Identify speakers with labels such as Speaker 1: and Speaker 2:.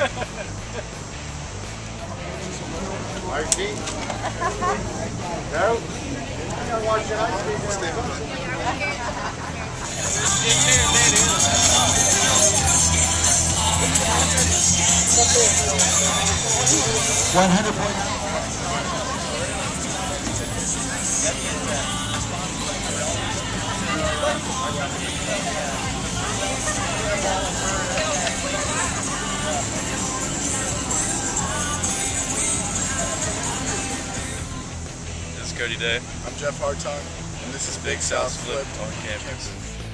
Speaker 1: Archie? no? Watch.
Speaker 2: One hundred.
Speaker 3: Cody Day
Speaker 4: I'm Jeff Hartung, and this is Big South Flip
Speaker 3: on campus.